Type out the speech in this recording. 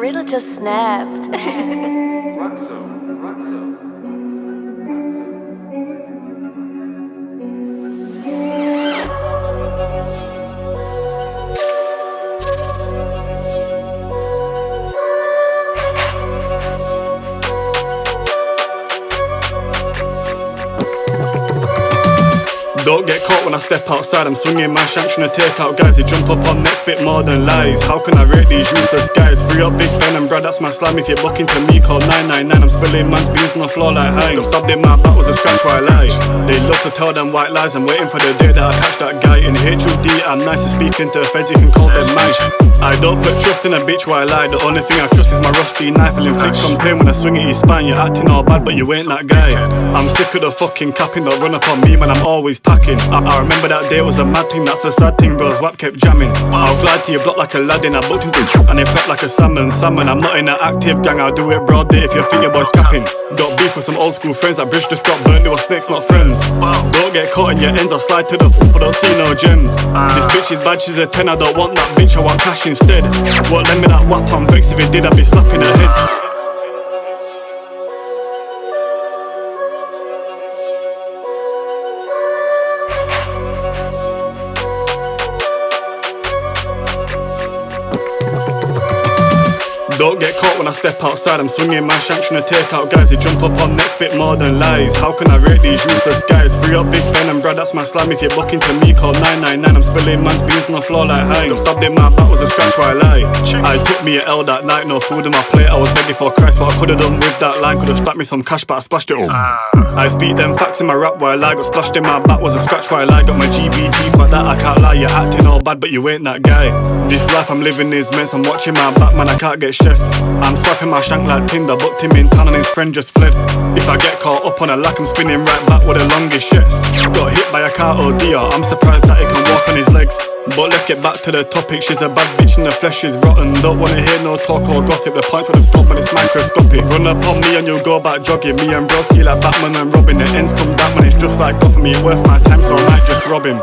Riddle just snapped. Don't get caught when I step outside. I'm swinging my shank trying to take out guys. They jump up on next bit more than lies. How can I rate these useless guys? Free up Big Ben and Brad, that's my slam. If you're bucking to me, call 999. I'm spilling man's beans on the floor like high. Got stabbed in my back was a scratch where I lie. They love to tell them white lies. I'm waiting for the day that I catch that guy in HUD. I'm nice to speaking to feds, you can call them mice. I don't put trust in a bitch while I lie. The only thing I trust is my rusty knife. I'll inflict some pain when I swing at your spine. You're acting all bad, but you ain't that guy. I'm sick of the fucking capping. Don't run up on me, man. I'm always packing. I, I remember that day was a mad thing. That's a sad thing, bros. WAP kept jamming. I'll glide to your block like a Aladdin. I booked into and it felt like a salmon. Salmon. I'm not in an active gang. I'll do it broad day if you think your boy's capping. Got beef with some old school friends. That bridge just got burnt. They were snakes, not friends. Don't get caught in your ends. I'll slide to the foot, but don't see no gems. This bitch is bad. She's a 10. I don't want that bitch. I want cash instead. What, lend me that whap, I'm vexed if it did, I'd be slapping her heads Don't get caught when I step outside. I'm swinging my shank trying to take out guys. They jump up on next bit more than lies. How can I rate these useless guys? Free up Big Ben and Brad, that's my slam. If you're bucking to me, call 999. I'm spilling man's beans on the floor like high. Got stabbed in my back was a scratch where I lie. I took me a L that night, no food in my plate. I was begging for Christ. What I could have done with that line could have slapped me some cash, but I splashed it all. Ah. I speak them facts in my rap while I got splashed in my back was a scratch where I lie. Got my GBG I can't lie. You're acting all bad, but you ain't that guy. This life I'm living is mess. I'm watching my back, man. I can't get chef. I'm swiping my shank like Tinder, booked him in town and his friend just fled. If I get caught up on a lack, I'm spinning right back with the longest shits. Got hit by a car or deer, I'm surprised that he can walk on his legs. But let's get back to the topic. She's a bad bitch and the flesh is rotten. Don't wanna hear no talk or gossip. The points with them stop and it's microscopic. Run up on me and you'll go back jogging. Me and broski like Batman and Robin. The ends come down when it's just like go for me. Worth my time, so I might just rob him.